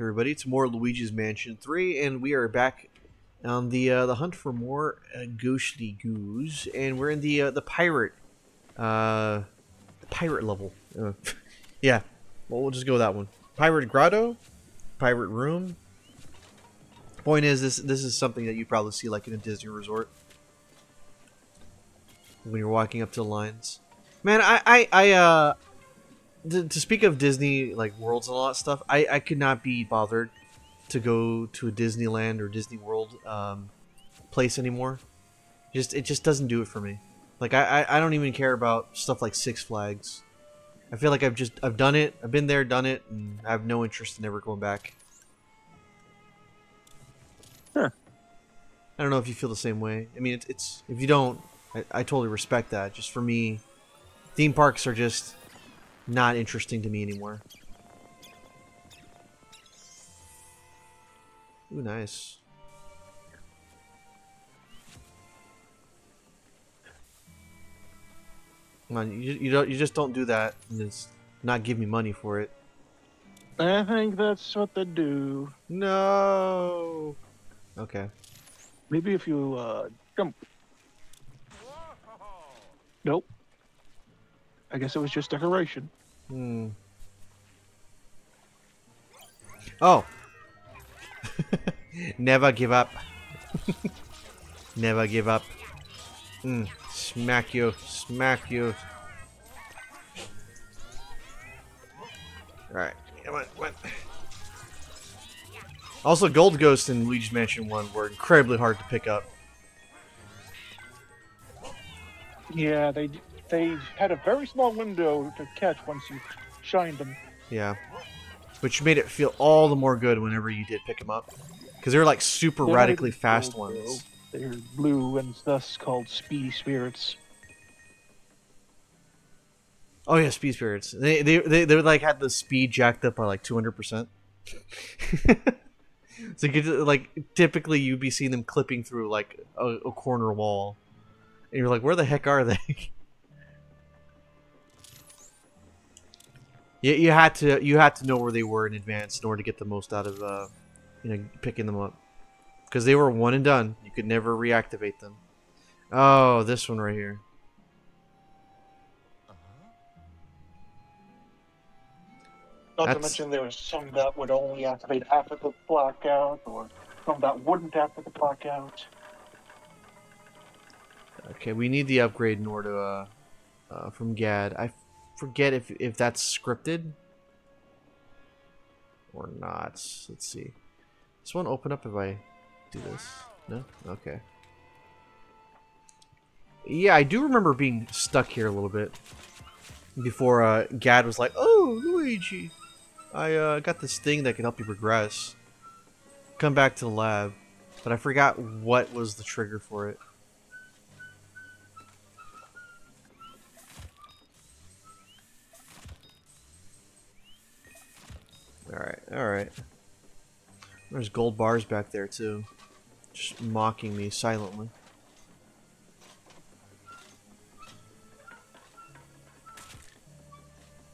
everybody. It's more Luigi's Mansion 3, and we are back on the uh, the hunt for more uh, ghostly goos, and we're in the uh, the pirate uh, the pirate level. Uh, yeah, well, we'll just go with that one. Pirate Grotto, Pirate Room. Point is, this this is something that you probably see like in a Disney resort when you're walking up to the lines. Man, I I, I uh to, to speak of Disney like worlds and all that stuff, I I could not be bothered to go to a Disneyland or Disney World um, place anymore. Just it just doesn't do it for me. Like I, I I don't even care about stuff like Six Flags. I feel like I've just I've done it. I've been there, done it, and I have no interest in ever going back. Huh. I don't know if you feel the same way. I mean, it's, it's if you don't, I, I totally respect that. Just for me, theme parks are just not interesting to me anymore. Ooh, nice. Come on, you, you don't you just don't do that and just not give me money for it. I think that's what they do. No. Okay. Maybe if you uh, jump. Nope. I guess it was just decoration. Hmm. Oh. Never give up. Never give up. Mm. Smack you. Smack you. Alright. Come on, on. Also, Gold Ghost and Luigi's Mansion 1 were incredibly hard to pick up. Yeah, they they had a very small window to catch once you shined them. Yeah. Which made it feel all the more good whenever you did pick them up. Because they're like super They're radically fast though. ones. They're blue and thus called speedy spirits. Oh yeah, speed spirits. They they they they like had the speed jacked up by like two hundred percent. So you could like typically you'd be seeing them clipping through like a, a corner wall, and you're like, where the heck are they? you, you had to you had to know where they were in advance in order to get the most out of uh, you know picking them up because they were one and done. You could never reactivate them. Oh, this one right here. Not That's- to mention there was some that would only activate after the blackout, or some that wouldn't after the blackout. Okay, we need the upgrade in order to, uh, uh, from Gadd. I forget if if that's scripted or not. Let's see. This one open up if I do this? No? Okay. Yeah, I do remember being stuck here a little bit before uh, Gadd was like, "Oh, Luigi, I uh, got this thing that can help you progress. Come back to the lab." But I forgot what was the trigger for it. Alright. There's gold bars back there too. Just mocking me silently.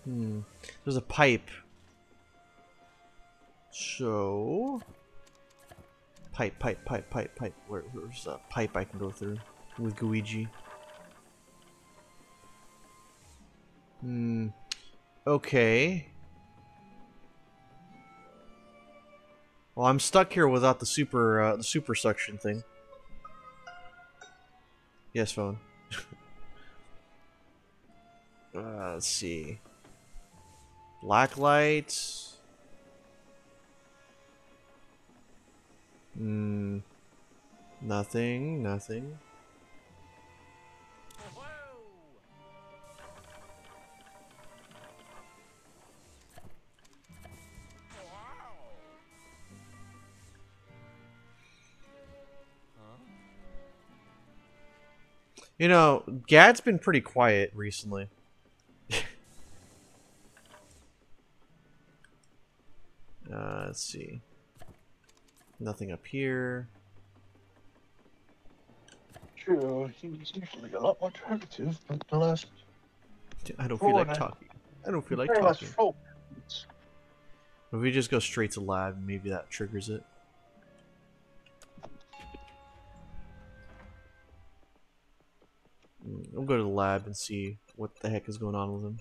Hmm. There's a pipe. So... Pipe, pipe, pipe, pipe, pipe. Where, where's a pipe I can go through with Luigi? Hmm. Okay. Well, I'm stuck here without the super uh, the super suction thing. Yes, phone. uh, let's see. Black lights. Hmm. Nothing. Nothing. You know, Gadd's been pretty quiet recently. uh, let's see. Nothing up here. True, he's usually a lot more talkative than the last. I don't feel like talking. I don't feel like talking. If we just go straight to lab, maybe that triggers it. I'll go to the lab and see what the heck is going on with him.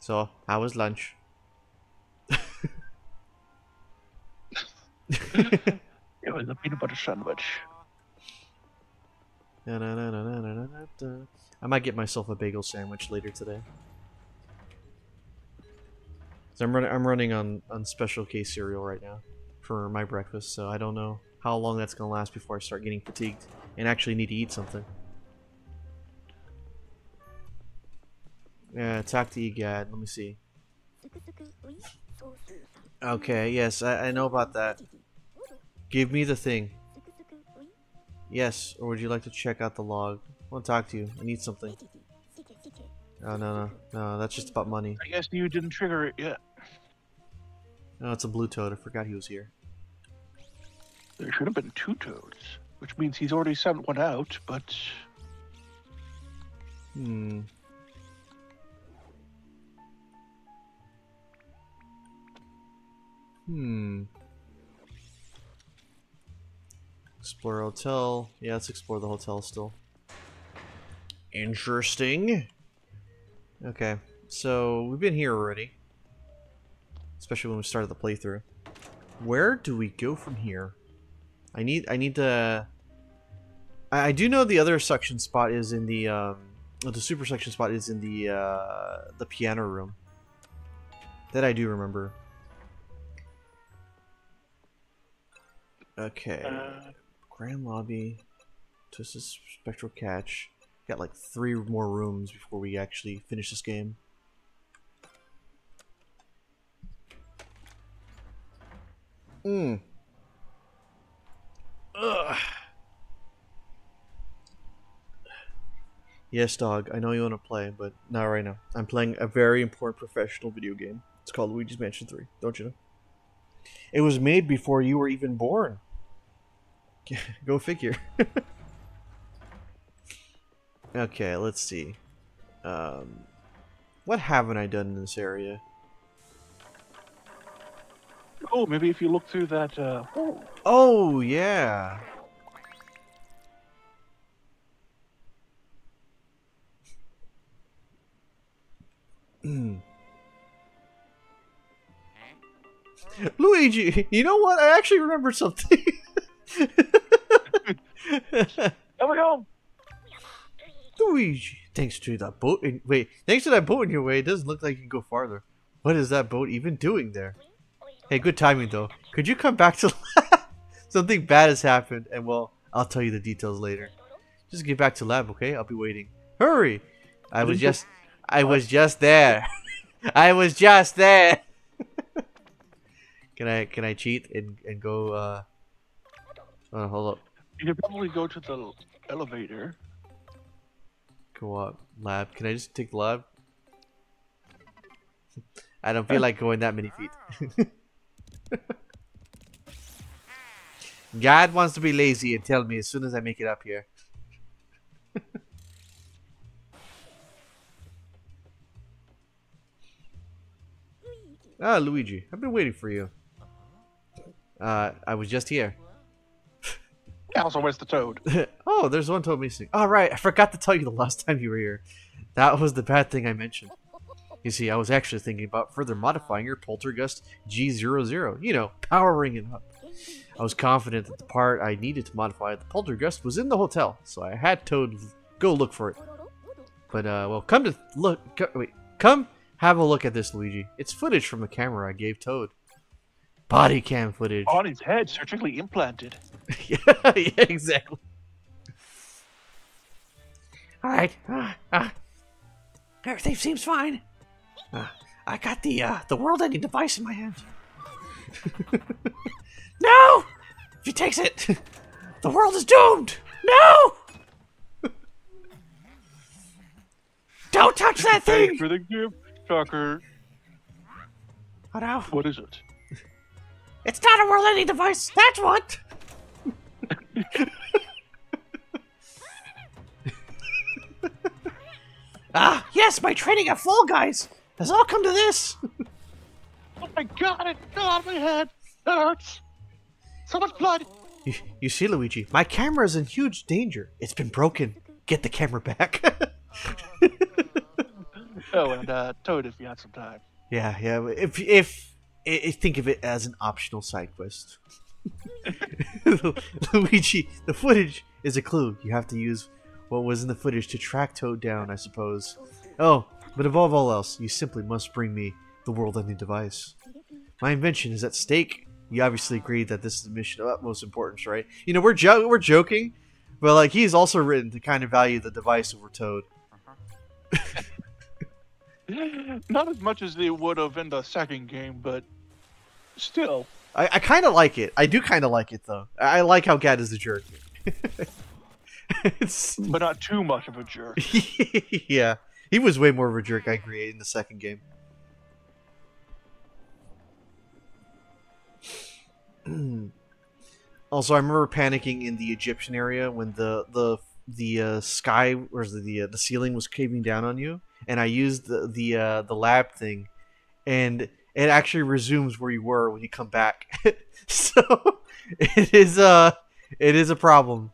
So, how was lunch? It was a peanut butter sandwich. I might get myself a bagel sandwich later today. So I'm running. I'm running on on special K cereal right now for my breakfast. So I don't know how long that's gonna last before I start getting fatigued and actually need to eat something. Yeah, talk to Egad. Let me see. Okay. Yes, I, I know about that. Give me the thing. Yes, or would you like to check out the log? I want to talk to you. I need something. Oh, no, no. No, that's just about money. I guess you didn't trigger it yet. No, it's a blue toad. I forgot he was here. There should have been two toads, which means he's already sent one out, but Hmm. Hmm. Explore hotel. Yeah, let's explore the hotel still. Interesting. Okay, so we've been here already. Especially when we started the playthrough. Where do we go from here? I need I need to I, I do know the other suction spot is in the um the super section spot is in the uh the piano room. That I do remember. Okay. uh, Grand lobby. Twisted spectral catch. Got like three more rooms before we actually finish this game. Hmm. Ugh. Yes, dog. I know you want to play, but not right now. I'm playing a very important professional video game. It's called Luigi's Mansion 3. Don't you know? It was made before you were even born. Go figure. okay, let's see. Um, what haven't I done in this area? oh, maybe if you look through that. Uh, oh, yeah. Luigi, you know what? I actually remembered something. we go. Luigi, thanks to that boat. In, wait, thanks to that boat in your way, it doesn't look like you can go farther. What is that boat even doing there? Hey, good timing though. Could you come back to? Something bad has happened, and well, I'll tell you the details later. Just get back to lab, okay? I'll be waiting. Hurry! I was just, I was just there. I was just there. can I, can I cheat and and go? uh Oh, hold up. You could probably go to the elevator. Go up. Lab. Can I just take the lab? I don't feel like going that many feet. Gadd wants to be lazy and tell me as soon as I make it up here. ah, Luigi. I've been waiting for you. Uh, I was just here. Also, where's the toad? oh, there's one toad missing. All right, I forgot to tell you the last time you were here. That was the bad thing I mentioned. You see, I was actually thinking about further modifying your Poltergust G00. You know, powering it up. I was confident that the part I needed to modify the Poltergust was in the hotel, so I had Toad go look for it. But, uh, well, come to look. Wait, come have a look at this, Luigi. It's footage from the camera I gave Toad. Body cam footage. On his head, surgically implanted. yeah, yeah, exactly. All right, uh, uh, everything seems fine. Uh, I got the uh, the world-ending device in my hand. no! She takes it, the world is doomed. No! Don't touch that thing. for the gift, Tucker. Oh no! What is it? It's not a world-ending device. That's what. ah, yes, my training at Fall Guys has all come to this. Oh my god, it fell out of my head. That hurts. So much blood. You, you see, Luigi, my camera is in huge danger. It's been broken. Get the camera back. Oh, and uh, Toad, if you have some time. yeah, yeah. If if, if think of it as an optional side quest. Luigi, the footage is a clue. You have to use what was in the footage to track Toad down, I suppose. Oh, but above all else, you simply must bring me the world-ending device. My invention is at stake. You obviously agree that this is a mission of utmost importance, right? You know, we're jo- we're joking, but like he's also written to kind of value the device over Toad. Uh-huh. Not as much as they would have in the second game, but still. I, I kind of like it. I do kind of like it though. I I like how Gadd is a jerk. it's But not too much of a jerk. yeah, he was way more of a jerk. I agree in the second game. also, I remember panicking in the Egyptian area when the the the uh, sky or the the, uh, the ceiling was caving down on you, and I used the the uh, the lab thing, and it actually resumes where you were when you come back. so it is uh it is a problem.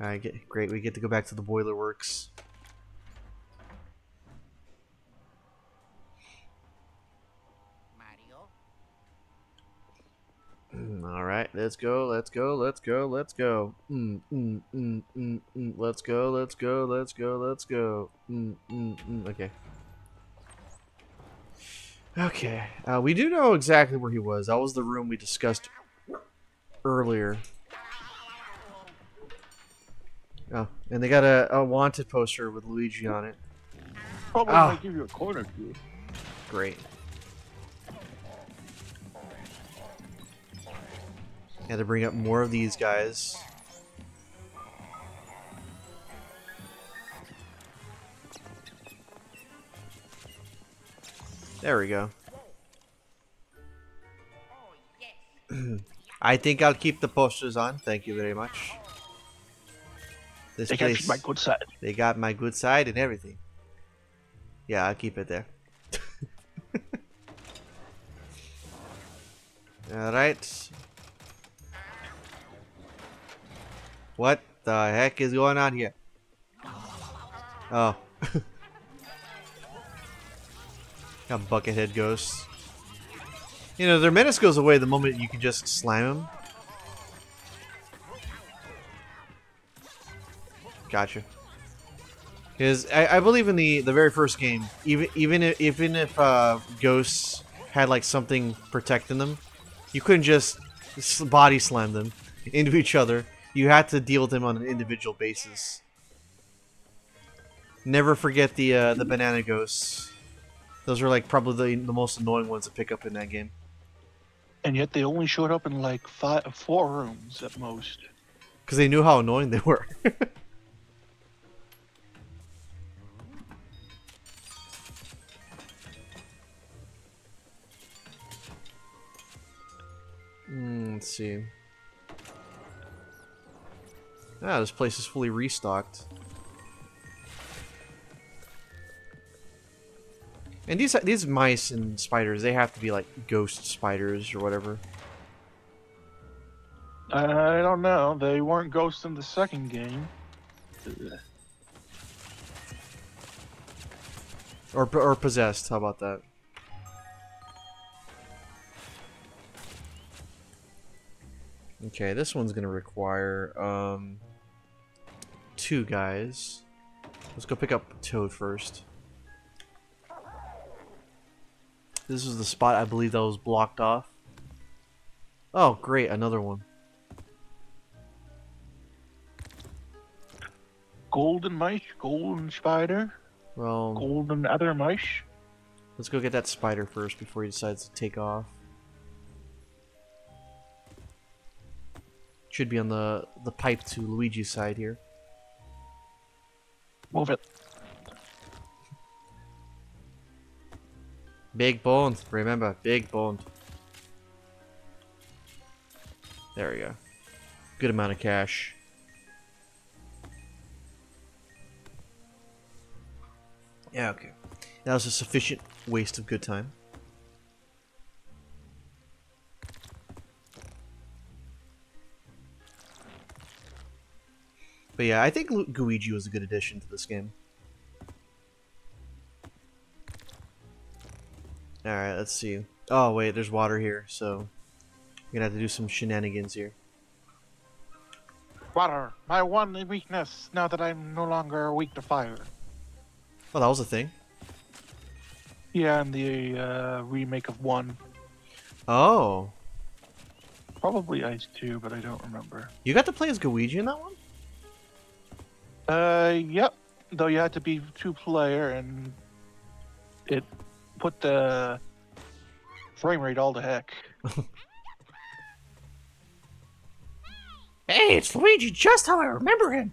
All right, great. We get to go back to the boiler works. All right, let's go, let's go, let's go, let's go. Mm, mm, mm, mm, mm. Let's go, let's go, let's go, let's go. Mm, mm, mm. Okay. Okay, uh, we do know exactly where he was. That was the room we discussed earlier. Oh, and they got a, a wanted poster with Luigi on it. Probably might give you a corner view. Great. Had to bring up more of these guys. There we go. Oh. I think I'll keep the posters on. Thank you very much. This They got place, my good side. they got my good side and everything. Yeah, I'll keep it there. Alright. What the heck is going on here? Oh. got buckethead ghosts. You know, their menace goes away the moment you can just slam them. Gotcha. Because I, I believe in the the very first game, even even if, even if uh, ghosts had like something protecting them, you couldn't just body slam them into each other. You had to deal with them on an individual basis. Never forget the uh, the banana ghosts. Those are like probably the, the most annoying ones to pick up in that game. And yet they only showed up in like five, four rooms at most. Because they knew how annoying they were. Hmm, let's see. Ah, this place is fully restocked. And these these mice and spiders, they have to be like ghost spiders or whatever. I don't know. They weren't ghosts in the second game. Or, or possessed, how about that? Okay, this one's gonna require, um, two guys. Let's go pick up Toad first. This is the spot I believe that was blocked off. Oh, great, another one. Golden mice, golden spider, Well, golden other mice. let's go get that spider first before he decides to take off. Should be on the the pipe to Luigi's side here. Move it. Big boned, remember, big boned. There we go. Good amount of cash. Yeah, okay. That was a sufficient waste of good time. But yeah, I think Lu- Luigi was a good addition to this game. Alright, let's see. Oh, wait, there's water here, so... I'm gonna have to do some shenanigans here. Water, my one weakness now that I'm no longer weak to fire. Well, that was a thing. Yeah, in the uh, remake of 1. Oh. Probably Ice 2, but I don't remember. You got to play as Luigi in that one? Uh, yep. Though you had to be two player, and it put the frame rate all to heck. Hey, it's Luigi, just how I remember him.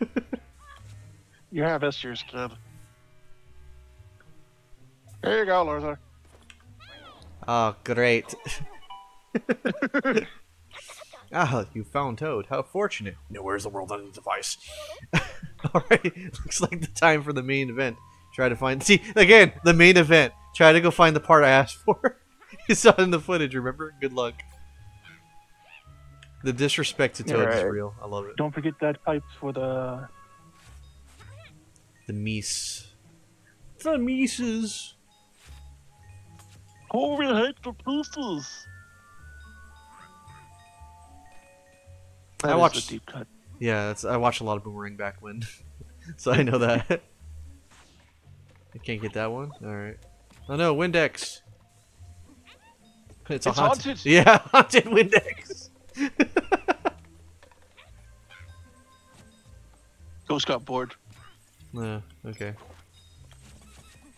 You have issues, kid. There you go, Luther. Oh, great. ah, you found Toad. How fortunate. No, where's the world on the device? Alright, looks like the time for the main event. Try to find. See, again, the main event. Try to go find the part I asked for. you saw it in the footage, remember? Good luck. The disrespect to Toad is real. I love it. Don't forget that pipe for the. The Mies. The Mises. We hate the pieces. That is watched- deep cut. Yeah, that's, I watched a lot of Boomerang back when, so I know that. I can't get that one. All right. Oh no, Windex. It's, a It's haunted. haunted. Yeah, haunted Windex. Ghost got bored. Yeah. Okay.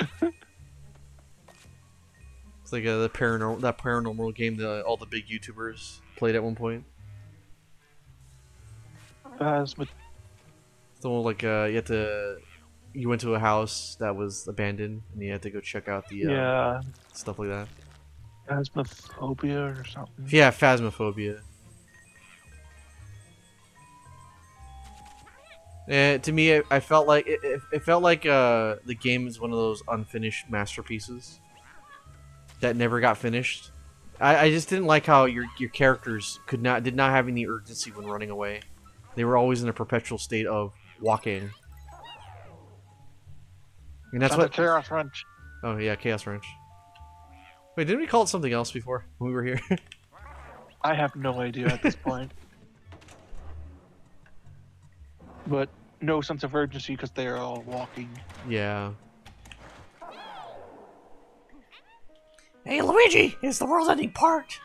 it's like uh, the paranormal that paranormal game that all the big YouTubers played at one point. Phasma- The one like uh, you had to you went to a house that was abandoned and you had to go check out the uh, yeah, stuff like that. Phasmophobia or something. Yeah, Phasmophobia. Eh, to me, I felt like it, it, it felt like uh, the game is one of those unfinished masterpieces that never got finished. I, I just didn't like how your your characters could not did not have any urgency when running away. They were always in a perpetual state of walking, and that's And what. Chaos Wrench. Oh yeah, Chaos Wrench. Wait, didn't we call it something else before when we were here? I have no idea at this point. But no sense of urgency because they are all walking. Yeah. Hey, Luigi! It's the world-ending part!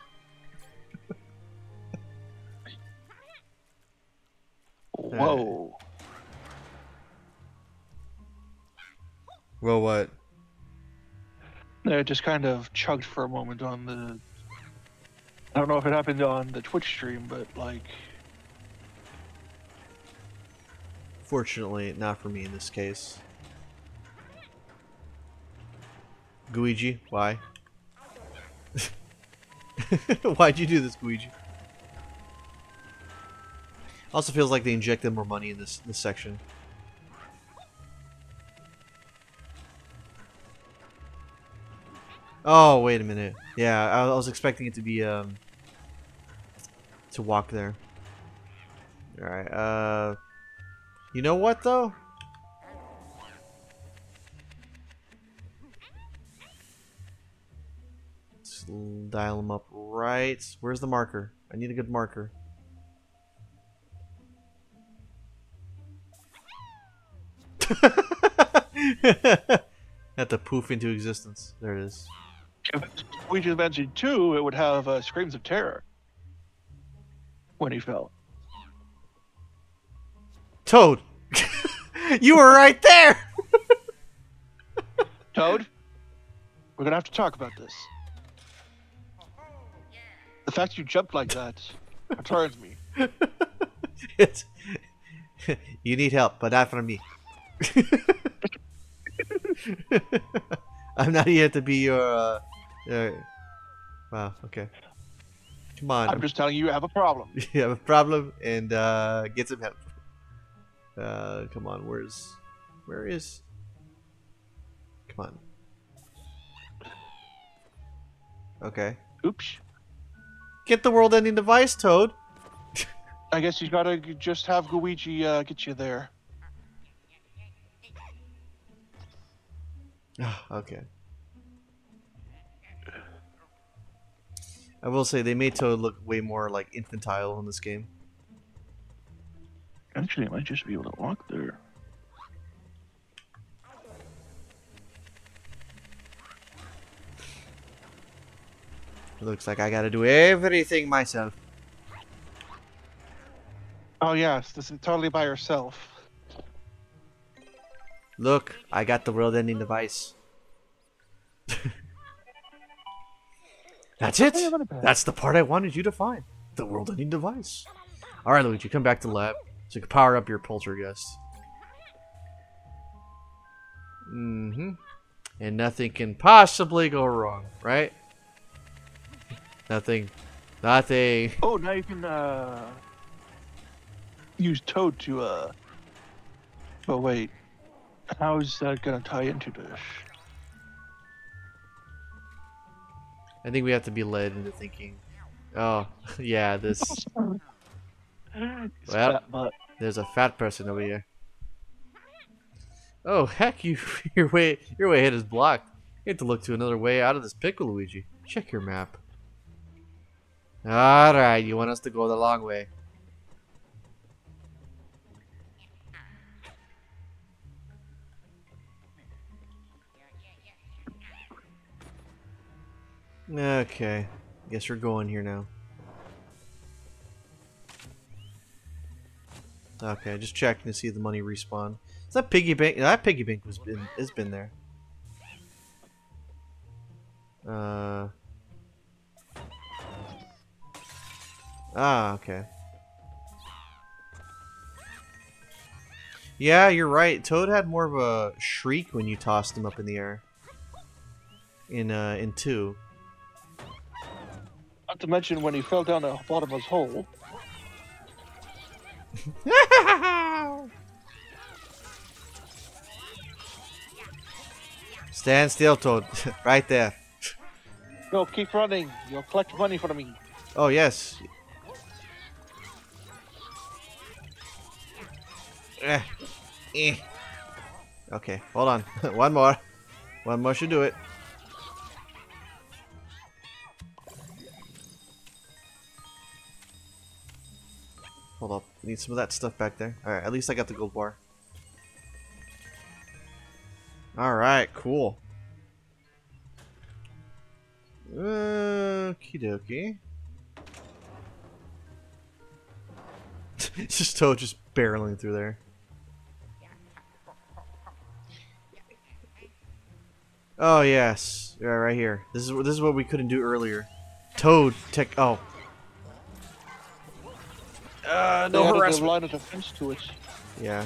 Whoa. Well, what? They just kind of chugged for a moment on the. I don't know if it happened on the Twitch stream, but like, Fortunately, not for me in this case. Guigi, why? Why'd you do this, Guigi? Also feels like they injected more money in this this section. Oh, wait a minute. Yeah, I, was expecting it to be um to walk there. All right. Uh You know what though? Let's dial them up right. Where's the marker? I need a good marker. Had to poof into existence. There it is. if Luigi's Mansion 2, it would have uh, Screams of Terror when he fell. Toad! you were right there! Toad, we're gonna have to talk about this. The fact you jumped like that concerns me. It's, you need help, but not from me. I'm not here to be your. Uh, uh, wow. Okay. Come on. I'm just telling you, you have a problem. you have a problem and uh, get some help. Uh, come on, where's where is? Come on. Okay. Oops. Get the world-ending device, Toad. I guess you gotta just have Luigi uh, get you there. okay. I will say they made Toad look way more like infantile in this game. Actually, I might just be able to walk there. It looks like I gotta do everything myself. Oh yes, this is totally by herself. Look, I got the world-ending device. That's it. Hey, what about- That's the part I wanted you to find. The world-ending device. All right, Luigi, come back to the lab so you can power up your poltergeist. Mm-hmm. And nothing can possibly go wrong, right? Nothing. Nothing. Oh, now you can uh use Toad to uh. But wait, how is that gonna tie into this? I think we have to be led into thinking. Oh, yeah, this. Well-. There's a fat person over here. Oh heck, you your way your way ahead is blocked. You have to look to another way out of this pickle, Luigi. Check your map. All right, you want us to go the long way? Okay, guess we're going here now. Okay, just checking to see the money respawn. Is that piggy bank? That piggy bank was been has been there. Uh. Ah, okay. Yeah, you're right. Toad had more of a shriek when you tossed him up in the air. In uh, in two. Not to mention when he fell down the bottomless hole. Stand still, Toad. right there. No, keep running. You'll collect money for me. Oh yes. Eh. Eh. Okay, hold on. One more. One more should do it. Hold up. Need some of that stuff back there. Alright, at least I got the gold bar. Alright, cool. Okie dokie. it's just Toad just barreling through there. Oh yes, yeah, right here. This is this is what we couldn't do earlier. Toad tech. Oh. Uh, They no added a harassment. line of defense to it. Yeah.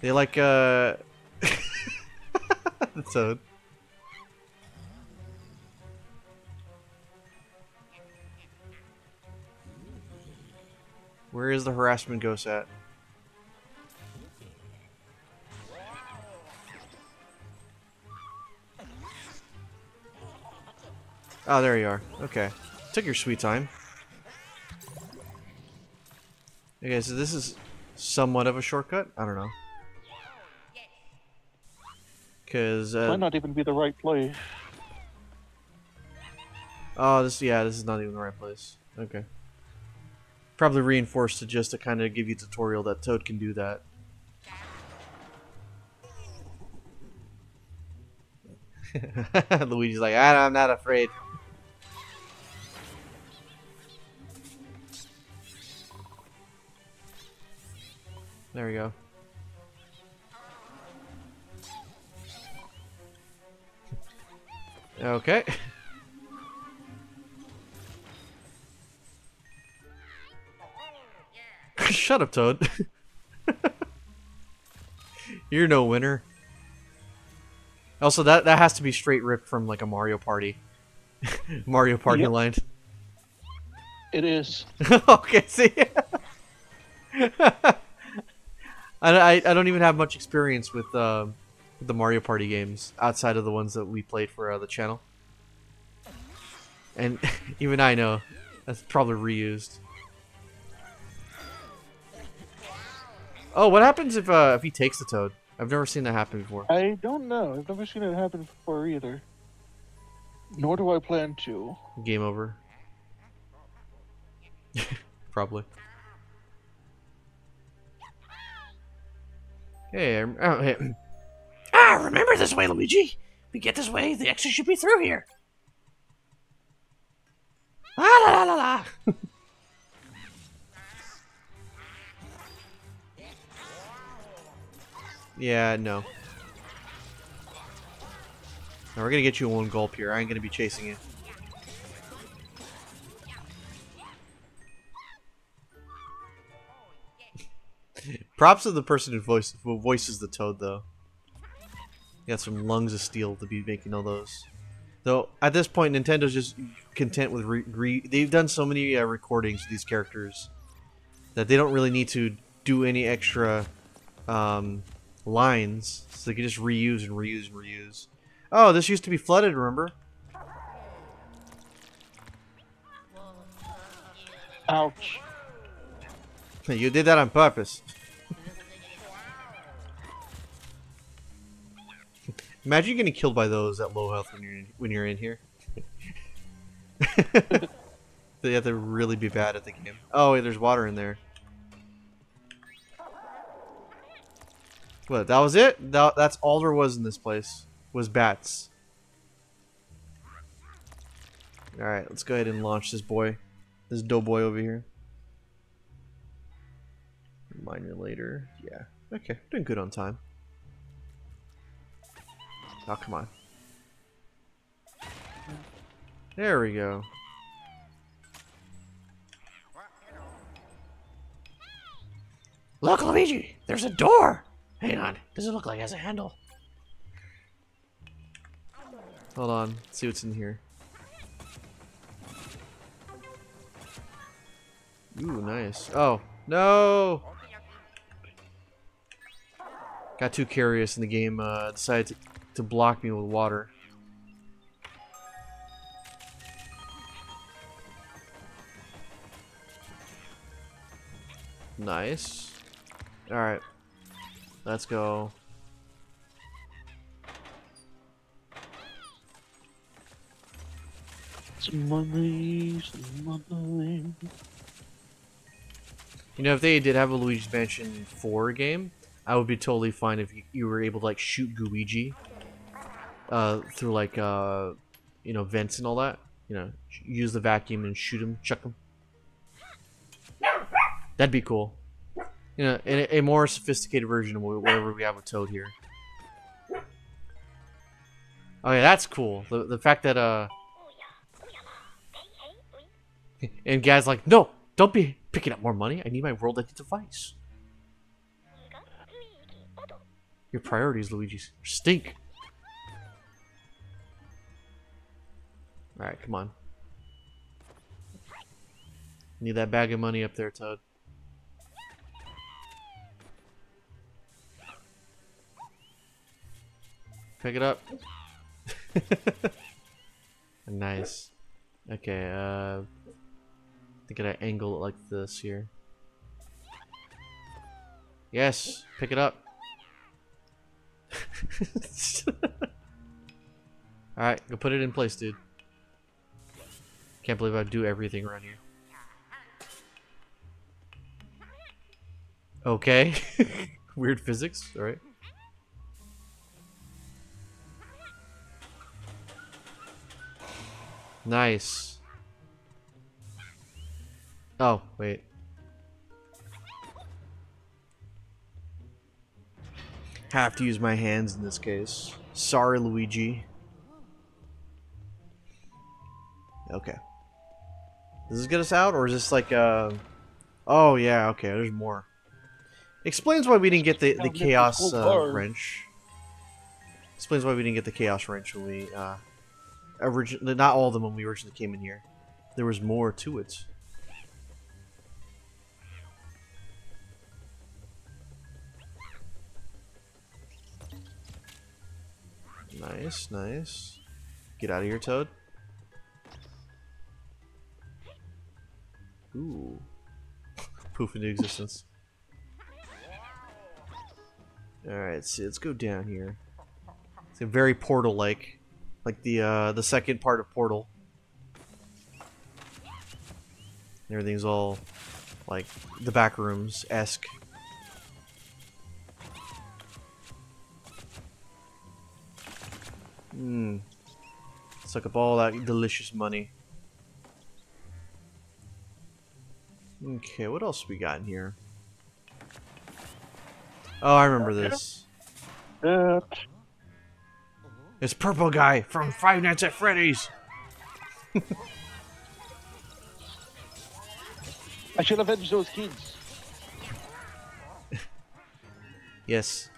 They like uh Toad. Where is the harassment ghost at? Oh, there you are. Okay. Took your sweet time. Okay, so this is somewhat of a shortcut? I don't know. Because, uh, Might not even be the right place. oh, this, yeah, this is not even the right place. Okay. Probably reinforced to just to kind of give you a tutorial that Toad can do that. Luigi's like, "I- I'm not afraid. There we go. Okay. Shut up, Toad. You're no winner. Also, that that has to be straight ripped from like a Mario Party, Mario Party Yep. line. It is. okay, see. I, I, I don't even have much experience with, uh, the Mario Party games outside of the ones that we played for uh, the channel. And even I know that's probably reused. Oh, what happens if uh, if he takes the toad? I've never seen that happen before. I don't know. I've never seen it happen before either. Nor do I plan to. Game over. Probably. Hey, I'm- oh, hey. Ah, remember this way, Luigi. If we get this way, the exit should be through here. La la la la la. yeah, no. Now we're gonna get you one gulp here. I ain't gonna be chasing you. Props to the person who, voice, who voices the toad, though. You got some lungs of steel to be making all those. Though at this point, Nintendo's just content with re- re- they've done so many uh, recordings of these characters that they don't really need to do any extra um, lines, so they can just reuse and reuse and reuse. Oh, this used to be flooded. Remember? Ouch. You did that on purpose. Imagine getting killed by those at low health when you're in, when you're in here. they have to really be bad at the game. Oh, wait, there's water in there. What? That was it? That, that's all there was in this place. Was bats. All right, let's go ahead and launch this boy, this doughboy over here. Remind me later. Yeah. Okay, doing good on time. Oh, come on. There we go. Look, Luigi. There's a door. Hang on. Does it look like it has a handle? Hold on. Let's see what's in here. Ooh, nice. Oh, no! Got too curious in the game, uh, decided to, to block me with water. Nice. Alright. Let's go. Some money, some money. You know, if they did have a Luigi's Mansion 4 game, I would be totally fine if you, you were able to, like, shoot Luigi uh, through, like, uh, you know, vents and all that. You know, use the vacuum and shoot them, chuck them. That'd be cool. You know, a, a more sophisticated version of whatever we have with Toad here. Oh yeah, that's cool. The the fact that uh, and Gadd's like, no, don't be picking up more money. I need my world-ending device. Your priorities, Luigi, stink. All right, come on. Need that bag of money up there, Toad. Pick it up. nice. Okay, uh... I think I angle it like this here. Yes, pick it up. Alright, go put it in place, dude. Can't believe I do everything around here. Okay. Weird physics, alright. Nice. Oh, wait. Have to use my hands in this case. Sorry, Luigi. Okay. Does this get us out, or is this like uh Oh yeah, okay, there's more. Explains why we didn't get the, the chaos uh, wrench. Explains why we didn't get the Chaos Wrench when we, uh, originally, not all of them when we originally came in here. There was more to it. Nice, nice. Get out of here, Toad. Ooh. Poof into existence. Alright, let's go down here. It's a very portal-like. Like the uh, the second part of Portal. Everything's all like the back rooms esque. Hmm. Suck up all that delicious money. Okay, what else we got in here? Oh, I remember uh, this. That It's Purple Guy from Five Nights at Freddy's. I should have avenge those kids. Yes.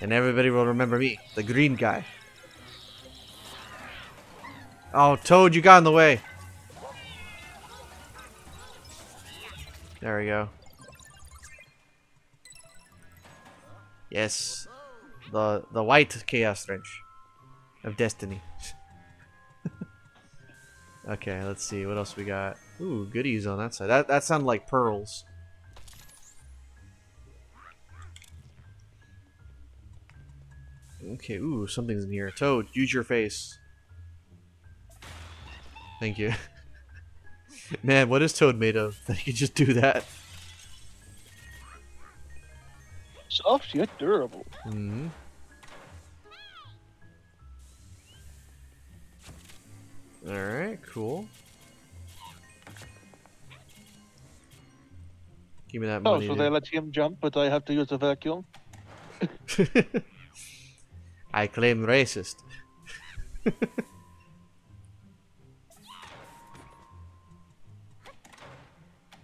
And everybody will remember me, the green guy. Oh, Toad, you got in the way. There we go. Yes. The the white chaos wrench of destiny. okay, let's see what else we got. Ooh, goodies on that side. That that sounded like pearls. Okay, ooh, something's in here. Toad, use your face. Thank you. Man, what is Toad made of? That he can just do that. Soft yet durable. hmm Alright, cool. Give me that Oh, money. so dude. they let him jump, but I have to use a vacuum. I claim racist.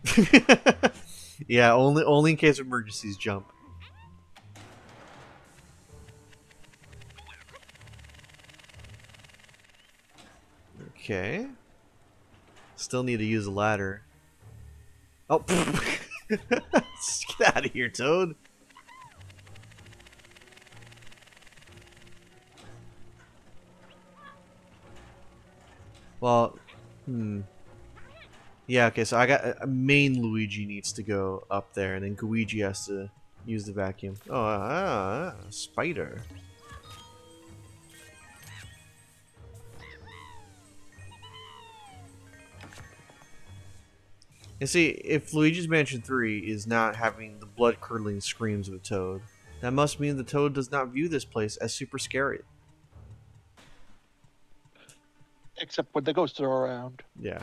yeah, only only in case of emergencies jump. Okay. Still need to use a ladder. Oh, get out of here, Toad. Well, hmm. Yeah, okay, so I got a main Luigi needs to go up there, and then Luigi has to use the vacuum. Oh, ah, ah, spider. And see, if Luigi's Mansion 3 is not having the blood-curdling screams of a toad, that must mean the toad does not view this place as super scary. Except when the ghosts are around. Yeah.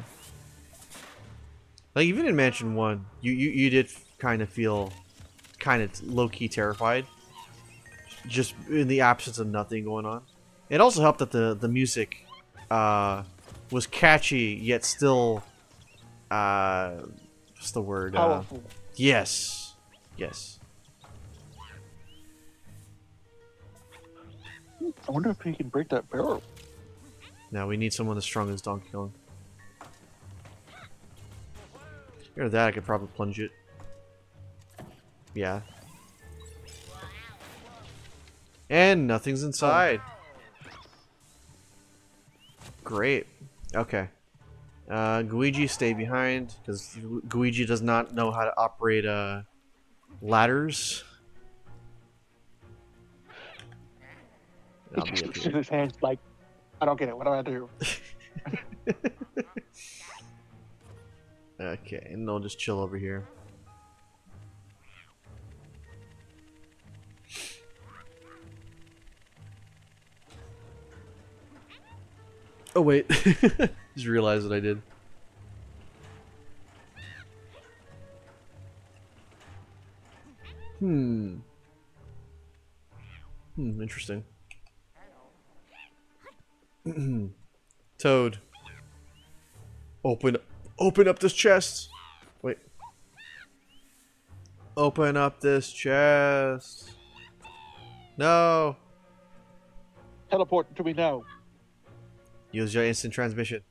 Like even in Mansion One, you you, you did kind of feel kind of low key terrified, just in the absence of nothing going on. It also helped that the the music uh, was catchy yet still uh, what's the word? Uh, powerful. yes, yes. I wonder if he can break that barrel. Now we need someone as strong as Donkey Kong. Or that, I could probably plunge it. Yeah. And nothing's inside. Great. Okay. Uh, Gooigi, stay behind, because Gooigi does not know how to operate uh, ladders. I'll be up his hands like, I don't get it. What do I do? Okay, and they'll just chill over here. Oh wait, just realized what I did. Hmm. Hmm, interesting. Toad. Open open up this chest. Wait. Open up this chest. No. Teleport to me now. Use your instant transmission.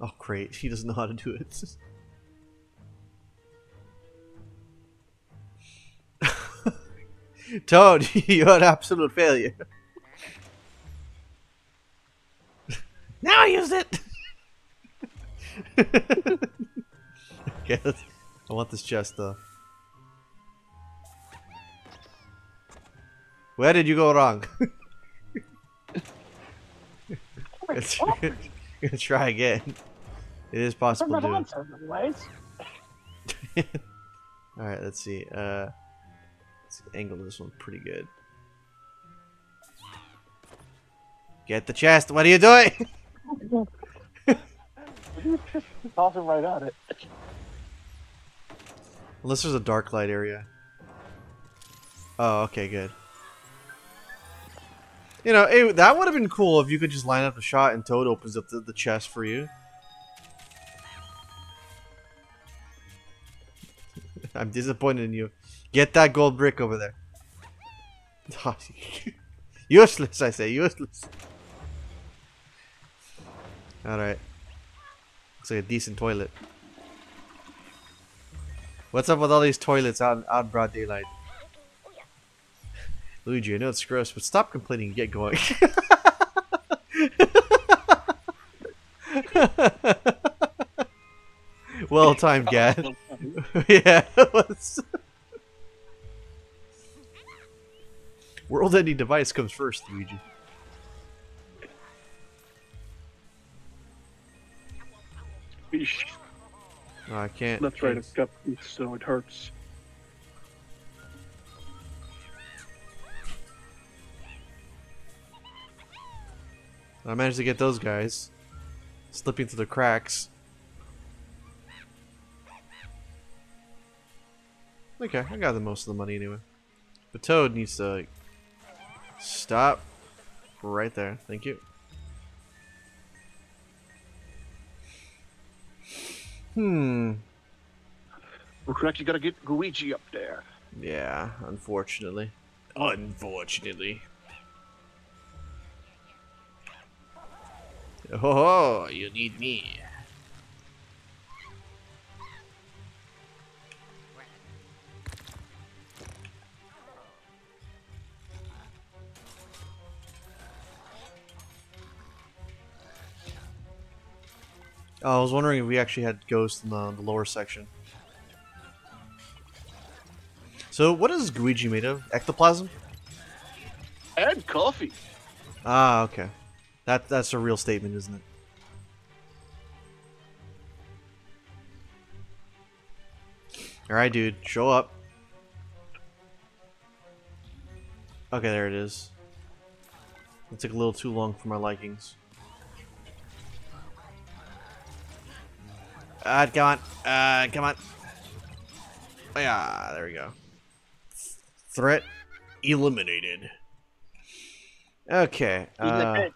Oh, great. He doesn't know how to do it. Toad, you're an absolute failure. Now I used it. Okay, I want this chest though. Where did you go wrong? Let's- Gonna try again. It is possible to. All right, let's see. Uh, let's angle this one pretty good. Get the chest. What are you doing? Tossing right at it. Unless there's a dark light area. Oh, okay, good. You know, it, that would have been cool if you could just line up a shot and Toad opens up the, the chest for you. I'm disappointed in you. Get that gold brick over there. useless, I say, useless. Alright. Looks like a decent toilet. What's up with all these toilets out, out in broad daylight? Luigi, I know it's gross, but stop complaining and get going. well timed, Gadd. yeah, it was. World ending device comes first, Luigi. Eesh. Oh, I can't. That's right, can't- it's got teeth, so it hurts. I managed to get those guys. Slipping through the cracks. Okay, I got the most of the money anyway. But Toad needs to like, stop right there. Thank you. Hmm. We're you gotta get Luigi up there. Yeah, unfortunately. Unfortunately. Oh, you need me. Oh, I was wondering if we actually had ghosts in the, the lower section. So, what is Gooigi made of? Ectoplasm? And coffee. Ah, okay. That that's a real statement, isn't it? All right, dude, show up. Okay, there it is. It took a little too long for my likings. Uh, come on. Uh, come on. Yeah, there we go. Threat eliminated. Okay. Uh,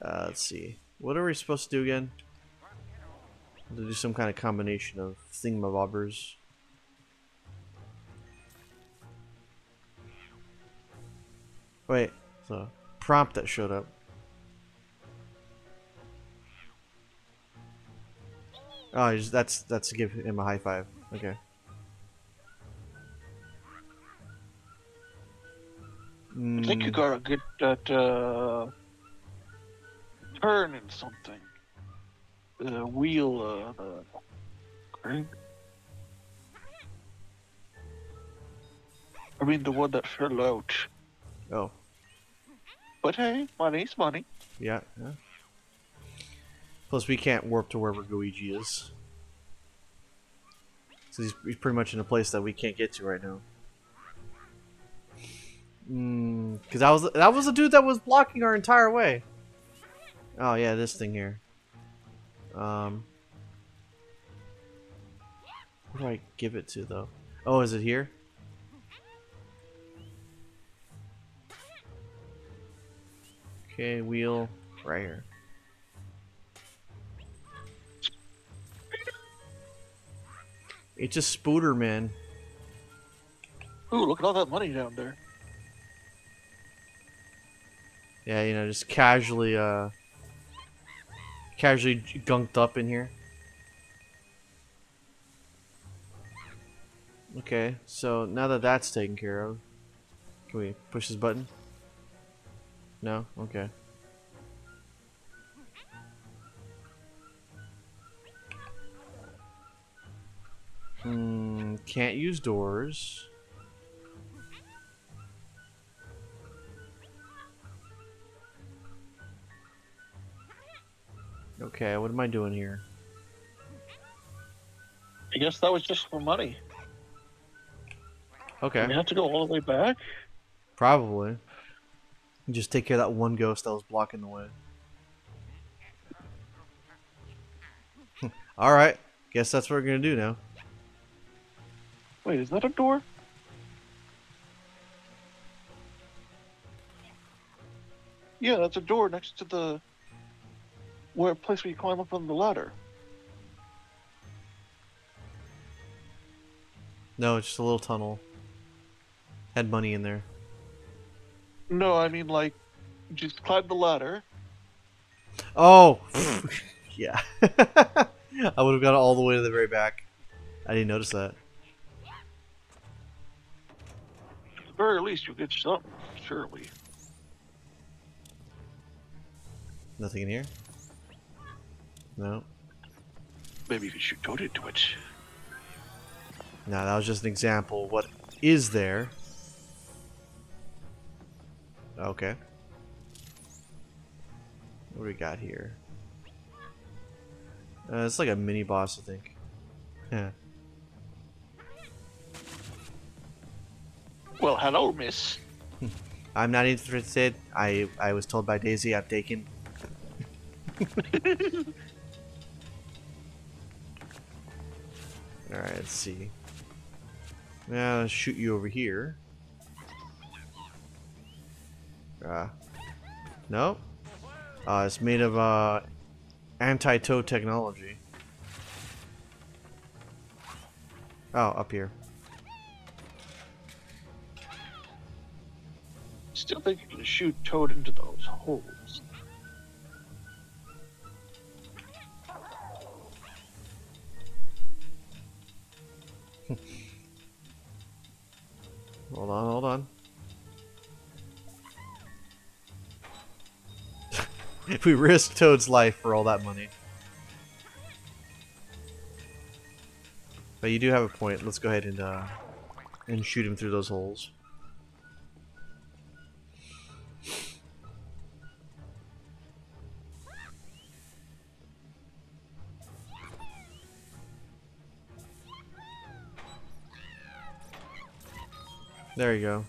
uh, let's see. What are we supposed to do again? To do some kind of combination of thingamabobbers. Wait, so prompt that showed up. Oh, he's- that's that's to give him a high five. Okay. I think you Mm, gotta get that uh, turn in something. The wheel, uh, the. I mean, the one that fell out. oh, But hey, money's money. yeah, yeah. Plus, we can't warp to wherever Gooigi is. So he's, he's pretty much in a place that we can't get to right now. Mm, cause that was that was the dude that was blocking our entire way. Oh yeah, this thing here. Um, where do I give it to though? Oh, is it here? Okay, wheel right here. It's a spooter, man. Ooh, look at all that money down there. Yeah, you know, just casually, uh, casually gunked up in here. Okay, so now that that's taken care of, can we push this button? No? Okay. Hmm, can't use doors. Okay, what am I doing here? I guess that was just for money. Okay. We have to go all the way back. Probably. Just take care of that one ghost that was blocking the way. Alright. Guess that's what we're gonna do now. Wait, is that a door? Yeah, that's a door next to the where place where you climb up on the ladder. No, it's just a little tunnel. Had money in there. No, I mean like just climb the ladder. Oh! yeah. I would have gone all the way to the very back. I didn't notice that. The very least, you'll get something, surely. Nothing in here? No. Maybe you can shoot Toad into it. No, that was just an example what is there. Okay. What do we got here? Uh, it's like a mini boss, I think. Yeah. Well, hello, miss. I'm not interested. I I was told by Daisy I'm taken. Alright, let's see. Now I'll shoot you over here. Uh, no? Uh, it's made of uh, anti-tow technology. Oh, up here. Still think you can shoot Toad into those holes. Hold on, hold on. If we risk Toad's life for all that money. But you do have a point. Let's go ahead and uh, and shoot him through those holes. There you go.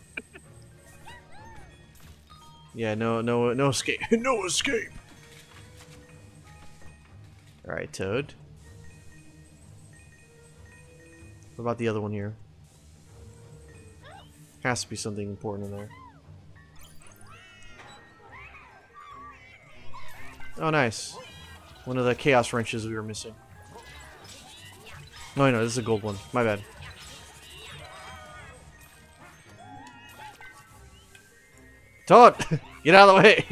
Yeah, no, no, no escape. no escape. All right, Toad. What about the other one here? Has to be something important in there. Oh, nice. One of the chaos wrenches we were missing. No, no, this is a gold one. My bad. Todd, get out of the way.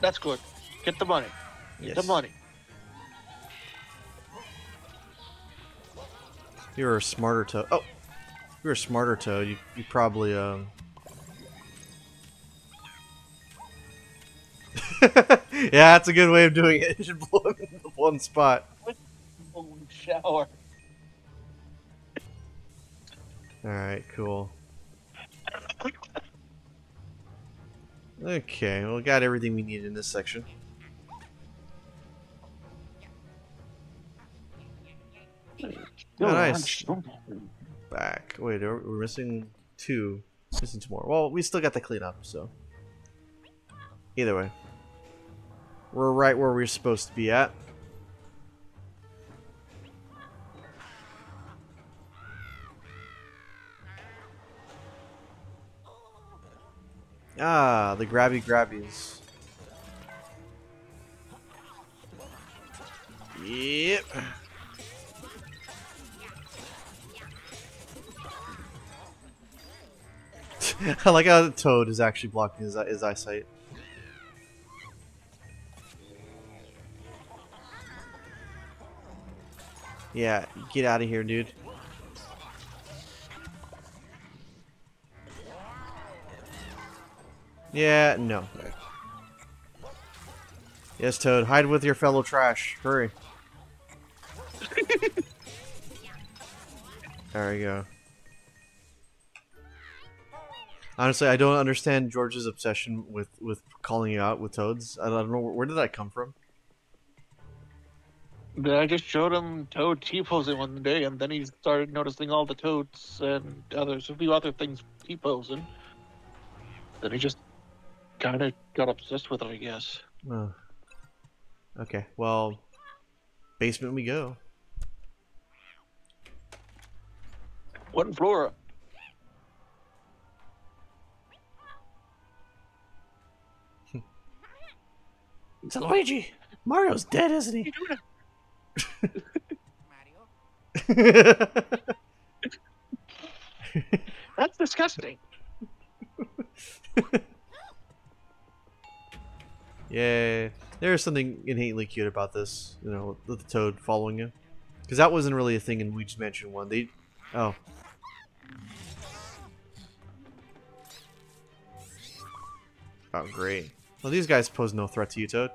That's good. Get the money. Get the money. You were a smarter Toad. Oh, you were a smarter Toad. You, you probably um. yeah, that's a good way of doing it. You should blow him in the one spot. Shower. All right, cool. Okay, well, we got everything we need in this section. Oh, nice. Back. Wait, are- we're missing two. Missing two more. Well, we still got to clean up, so. Either way. We're right where we're supposed to be at. Ah, the grabby grabbies. Yep. I like how the Toad is actually blocking his, his eyesight. Yeah, get out of here, dude. Yeah, no. Yes, Toad, hide with your fellow trash. Hurry. there we go. Honestly, I don't understand George's obsession with with calling you out with toads. I don't know where did that come from. Then I just showed him Toad T-posing one day, and then he started noticing all the toads and others, a few other things T-posing. Then he just kind of got obsessed with it, I guess. Oh. Okay, well, basement we go. One floor. So Luigi, Mario's dead, isn't he? Mario. That's disgusting. Yeah, there's something innately cute about this, you know, with the toad following you. Because that wasn't really a thing in Luigi's Mansion 1. They. Oh. Oh, great. Well, these guys pose no threat to you, Toad.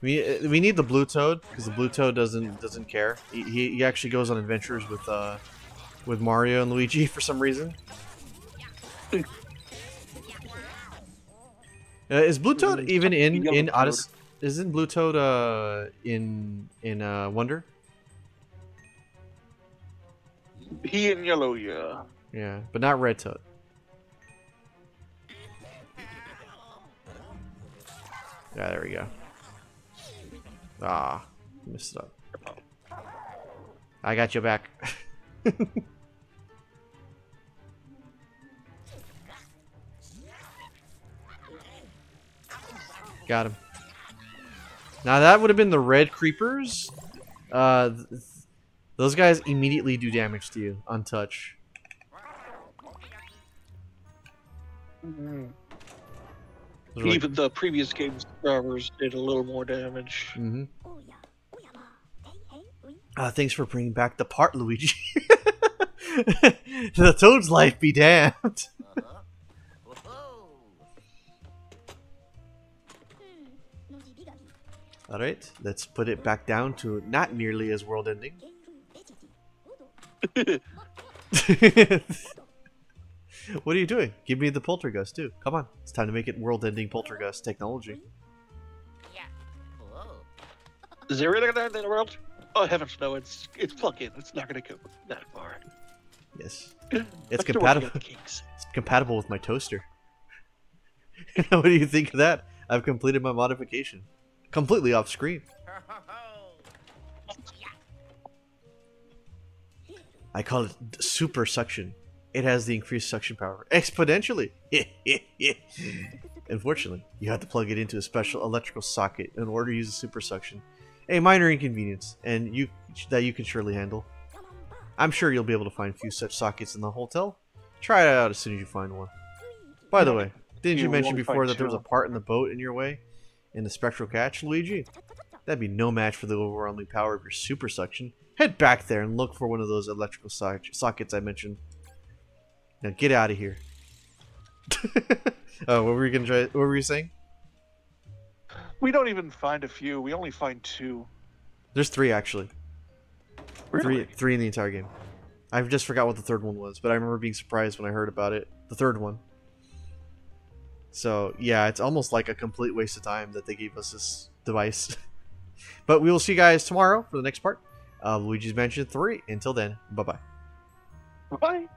We, uh, we need the blue toad because the blue toad doesn't doesn't care. He, he, he actually goes on adventures with uh with Mario and Luigi for some reason. Uh, is Blue Toad even in in toad. Odyssey? Isn't Blue Toad uh in in uh Wonder? He in yellow, yeah. Yeah, but not Red Toad. Yeah, there we go. Ah, messed it up. I got you back. got him. Now that would have been the red creepers. Uh, th- th- those guys immediately do damage to you on touch. Mhm. Those like- Even the previous game's servers did a little more damage. Mhm. Uh, thanks for bringing back the part, Luigi. the toad's life be damned. All right, let's put it back down to not nearly as world-ending. what are you doing? Give me the poltergust too. Come on, it's time to make it world-ending poltergust technology. Yeah. Whoa. Is there really in the world? Oh heavens no, it's it's plug-in. It's not gonna go that far. Yes, It's compatible. It's compatible with my toaster. what do you think of that? I've completed my modification, completely off screen. I call it super suction. It has the increased suction power exponentially. Unfortunately, you have to plug it into a special electrical socket in order to use the super suction. A minor inconvenience, and you that you can surely handle. I'm sure you'll be able to find a few such sockets in the hotel. Try it out as soon as you find one. By the way, didn't you You mention before that there was a part in the boat in your way in the spectral catch, Luigi? That'd be no match for the overwhelming power of your super suction. Head back there and look for one of those electrical so- sockets I mentioned. Now get out of here. oh, what were you gonna try? What were you saying? We don't even find a few. We only find two. There's three actually. Really? Three, three in the entire game. I just forgot what the third one was, but I remember being surprised when I heard about it. The third one. So yeah, it's almost like a complete waste of time that they gave us this device. but we will see you guys tomorrow for the next part of Luigi's Mansion 3. Until then, bye bye. Bye.